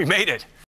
We made it.